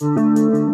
Música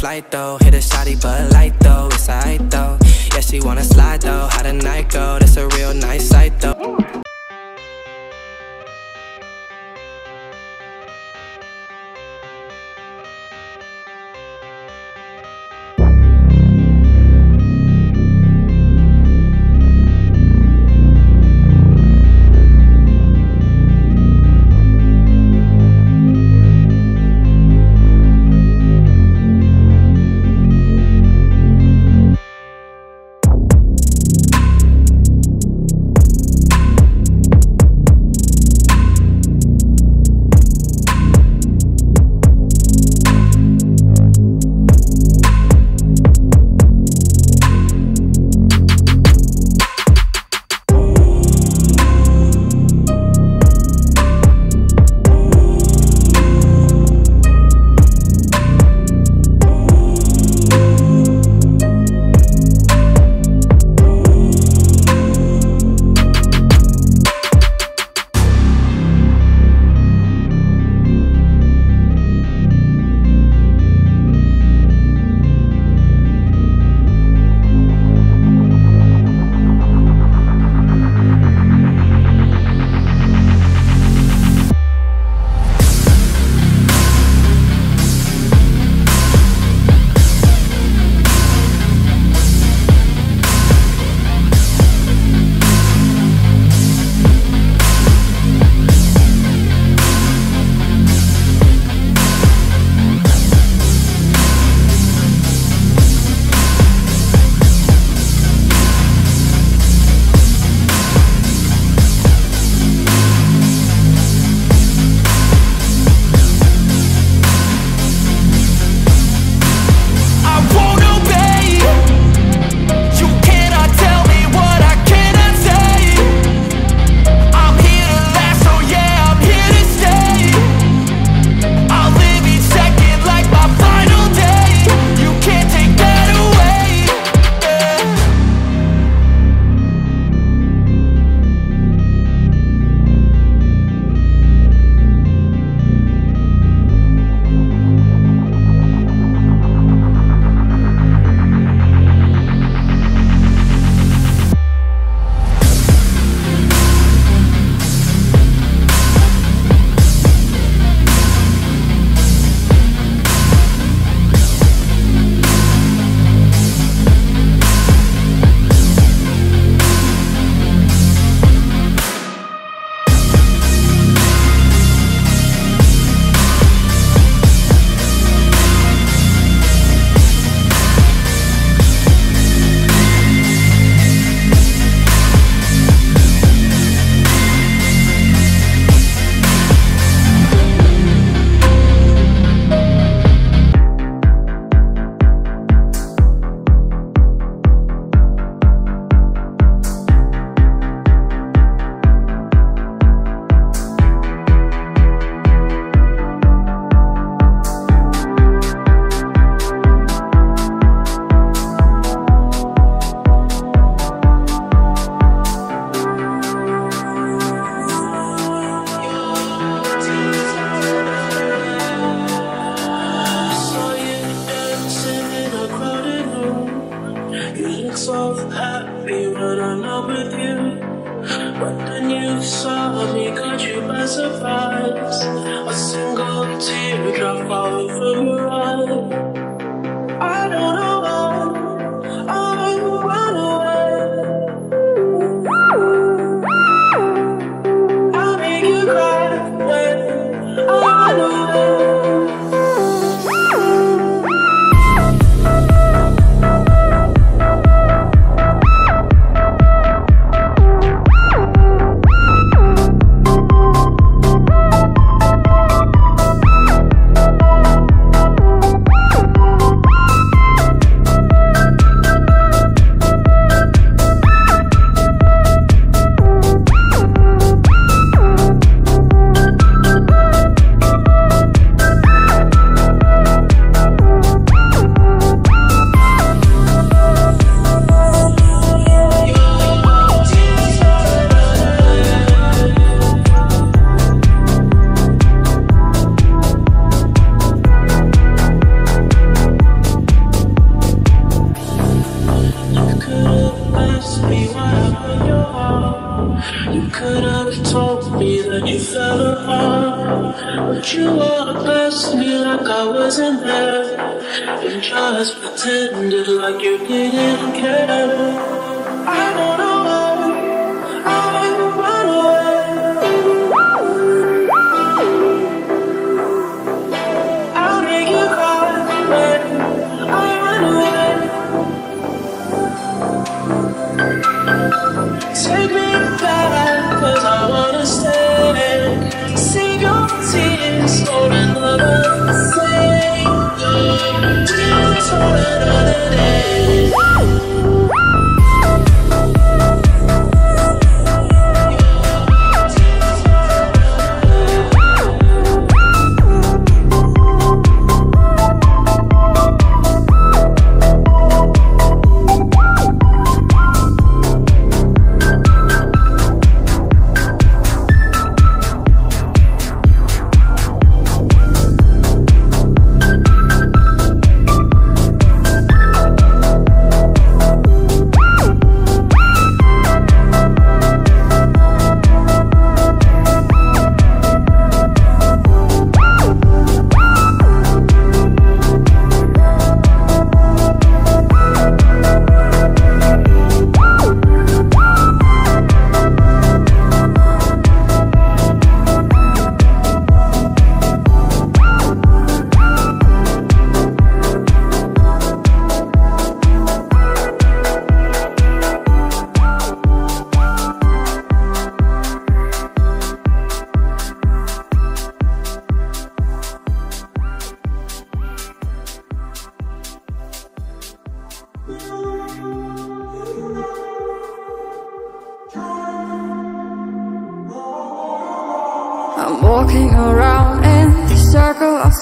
flight though. Hit a shotty, but light though. It's alright though. Yeah, she wanna slide though. How the night go? That's a real nice sight though. you saw me, caught you by surprise. A single teardrop falling from your eyes. I wasn't there. And just pretended like you didn't care. I don't know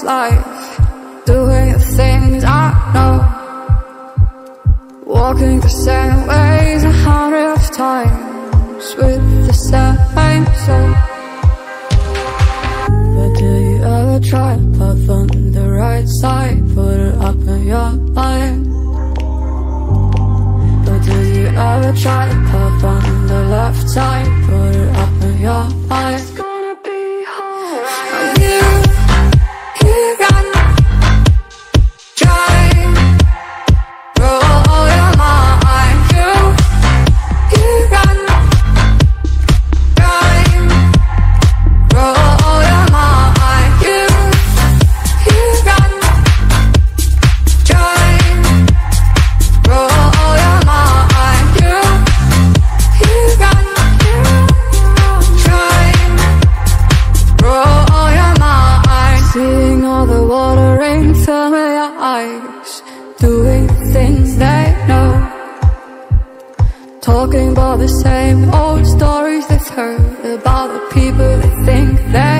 life, doing the things I know. Walking the same ways a hundred of times with the same soul. But do you ever try path on the right side, put it up in your life? But do you ever try path on the left side, put it up in your life? eyes Doing things they know. Talking about the same old stories they've heard About the people they think they